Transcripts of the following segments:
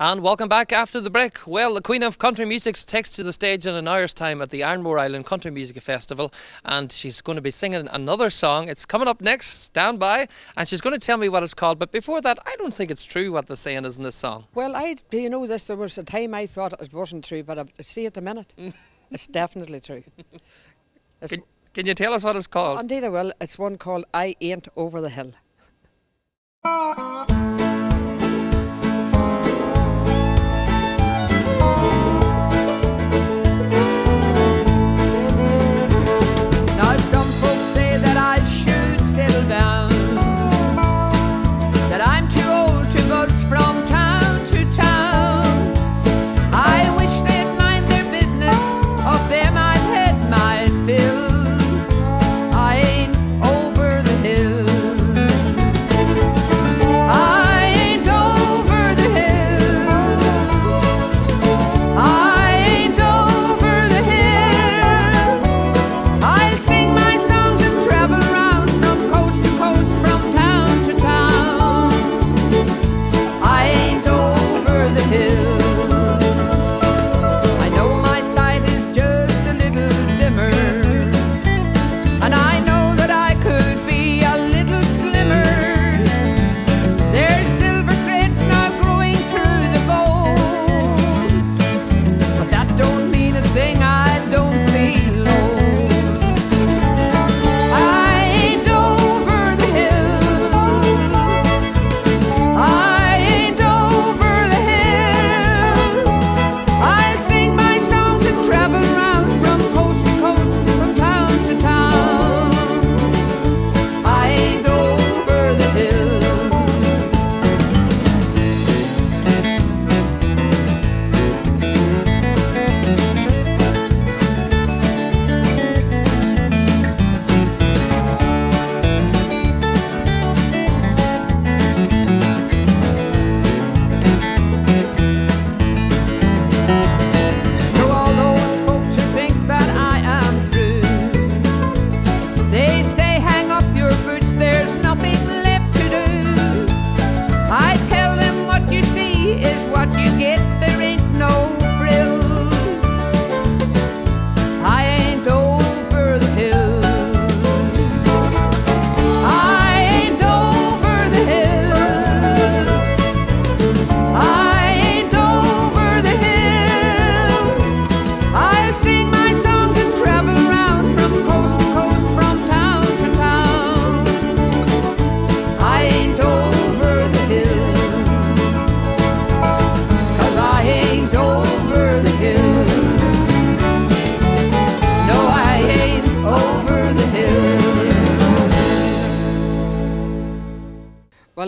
And welcome back after the break. Well, the Queen of Country Music takes to the stage in an hour's time at the Aranmore Island Country Music Festival, and she's going to be singing another song. It's coming up next, stand by, and she's going to tell me what it's called. But before that, I don't think it's true what the saying is in this song. Well, I do you know this? There was a time I thought it wasn't true, but I see at the minute, it's definitely true. It's, Can, can you tell us what it's called? indeed, I will. It's one called "I Ain't Over the Hill."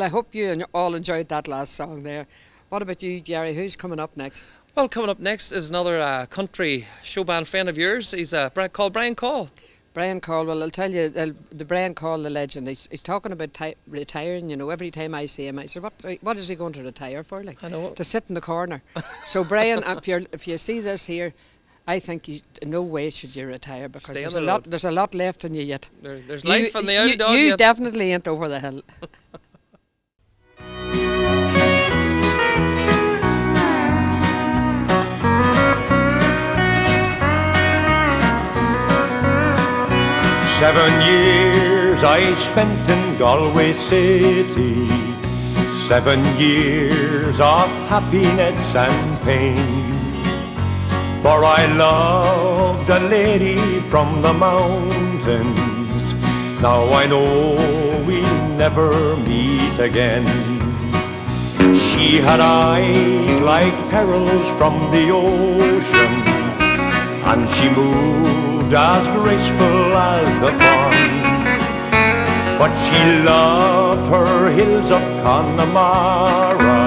I hope you all enjoyed that last song there. What about you, Gary? Who's coming up next? Well, coming up next is another uh, country show band friend of yours. He's uh, called Brian Coll. Brian Caldwell, I'll tell you, uh, the Brian Coll, the legend, he's, he's talking about ti- retiring. You know, every time I see him, I say, what, what is he going to retire for? Like, I know. to sit in the corner. so, Brian, if, you're, if you see this here, I think you, in no way should you retire because Stay there's the a, lot, there's a lot left in you yet. There, there's You- life on the you, outer dog You yet. definitely ain't over the hill. Seven years I spent in Galway City. Seven years of happiness and pain. For I loved a lady from the mountains. Now I know we'll never meet again. She had eyes like pearls from the ocean and she moved as graceful as the fawn. But she loved her hills of Connemara,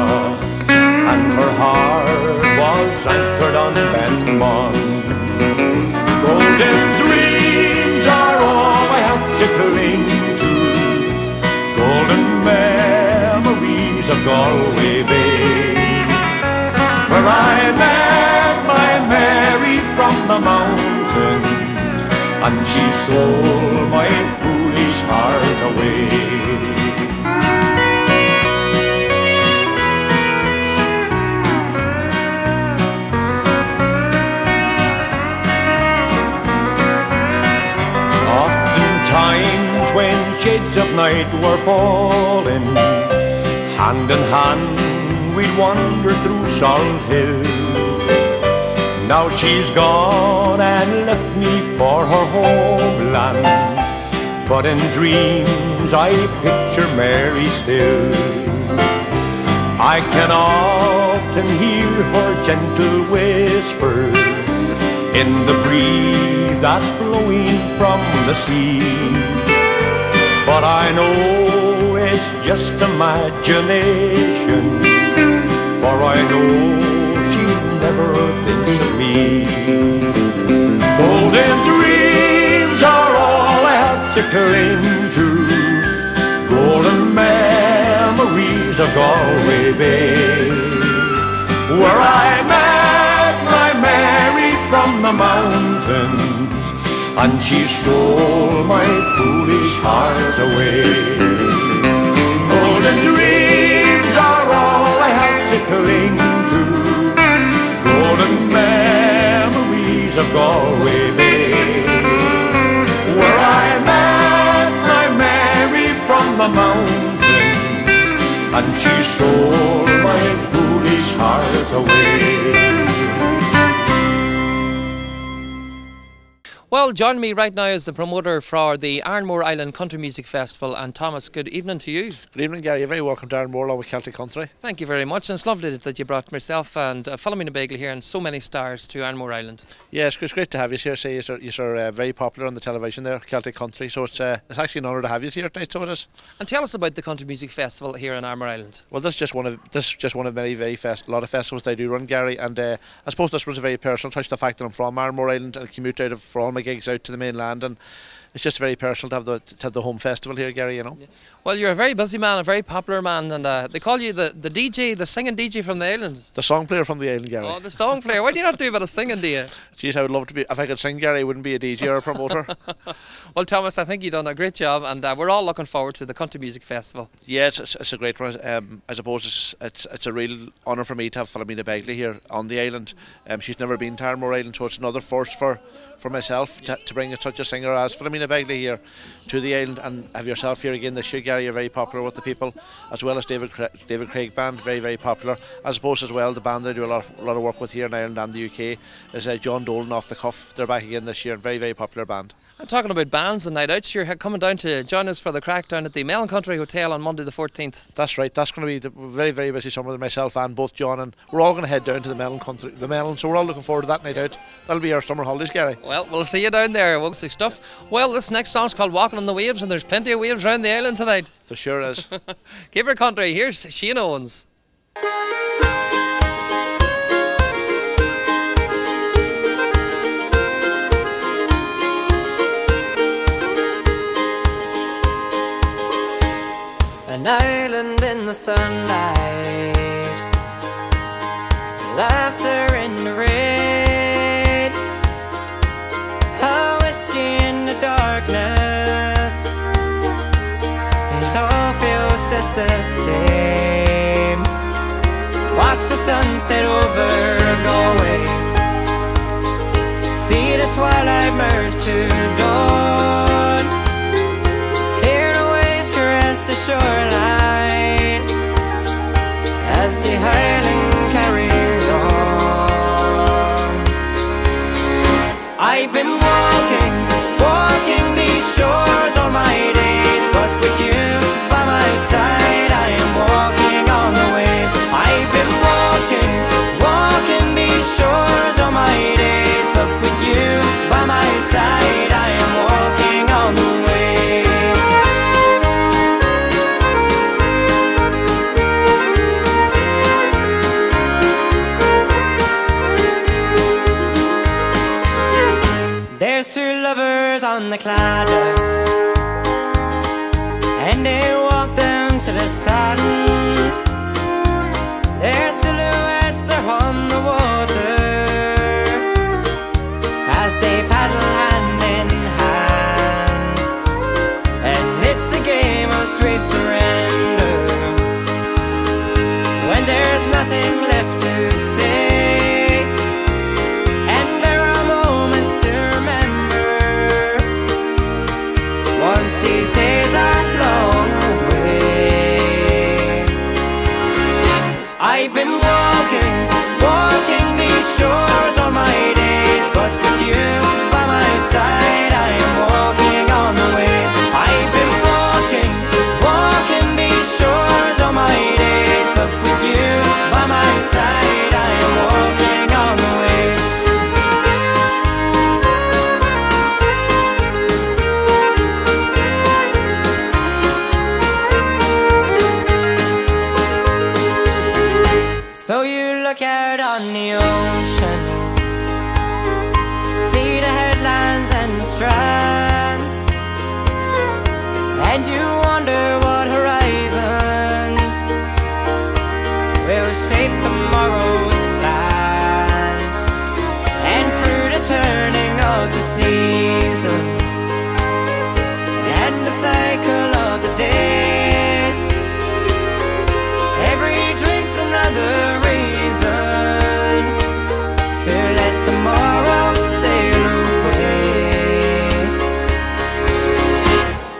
and her heart was anchored on Benmon. Golden dreams are all I have to cling to, golden memories of Galway Bay she stole my foolish heart away. Oftentimes when shades of night were falling, hand in hand we'd wander through Salthill now she's gone and left me for her homeland, but in dreams I picture Mary still. I can often hear her gentle whisper in the breeze that's blowing from the sea. But I know it's just imagination, for I know never thinks of me. Golden dreams are all I have to cling to, golden memories of Galway Bay, where I met my Mary from the mountains, and she stole my foolish heart away. Mountains, and she stole my foolish heart away. Well, join me right now is the promoter for the Aranmore Island Country Music Festival. And Thomas, good evening to you. Good evening, Gary. You're very welcome to Aranmore, with Keltic Country. Thank you very much. And it's lovely that you brought myself and uh, Philomena Begley here and so many stars to Aranmore Island. Yeah, it's, great to have you here. Say you're, you're uh, very popular on the television there, Keltic Country. So it's uh, it's actually an honour to have you here tonight. So it is. And tell us about the Country Music Festival here in Aranmore Island. Well, this is just one of this is just one of many very fest, a lot of festivals they do run, Gary. And uh, I suppose this was a very personal touch. The fact that I'm from Aranmore Island and commute out of for all my gigs out to the mainland, and it's just very personal to have the to have the home festival here, Gary. You know. Well, you're a very busy man, a very popular man, and uh, they call you the, the DJ, the singing DJ from the island. The song player from the island, Gary. Oh, the song player. Why do you not do a bit of singing, do you? Jeez, I would love to be. If I could sing, Gary, I wouldn't be a DJ or a promoter. Well, Thomas, I think you've done a great job, and uh, we're all looking forward to the Country Music Festival. Yeah, it's, it's, it's a great one. Um, I suppose it's, it's it's a real honour for me to have Philomena Begley here on the island. Um, she's never been to Aranmore Island, so it's another first for, for myself to, to bring such a singer as Philomena Begley here to the island and have yourself here again this year, Gary. You're very popular with the people, as well as David Cra- David Craig Band, very very popular. I suppose as well the band I do a lot of, a lot of work with here in Ireland and the UK is uh, John Dolan off the cuff. They're back again this year, very very popular band. I'm talking about bands and night outs. You're coming down to join us for the crack down at the Mellon Country Hotel on Monday the 14th. That's right. That's going to be the very, very busy summer with myself and both John and we're all going to head down to the Mellon country, the Mellon. So we're all looking forward to that night out. That'll be our summer holidays, Gary. Well, we'll see you down there. We'll see stuff. Well, this next song's called Walking on the Waves, and there's plenty of waves around the island tonight. There sure is. Give her country. Here's Shane Owens. The sunlight, laughter in the rain, a whiskey in the darkness. It all feels just the same. Watch the sunset over Galway. See the twilight merge to dawn. Hear the waves caress the shoreline on the Claddagh, and they walk down to the sand. inside cycle of the days, every drink's another reason to let tomorrow sail away.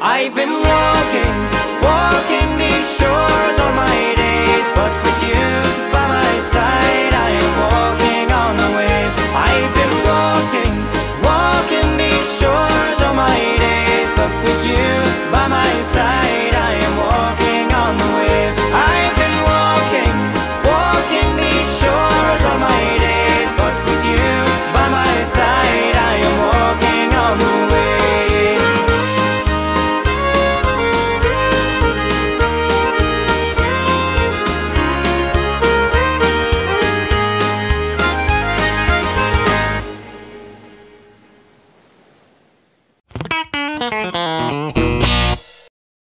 I've been walking, walking these shores all my days, but with you by my side, I am walking on the waves. I've been walking, walking these shores all my days, with you by my side, I am walking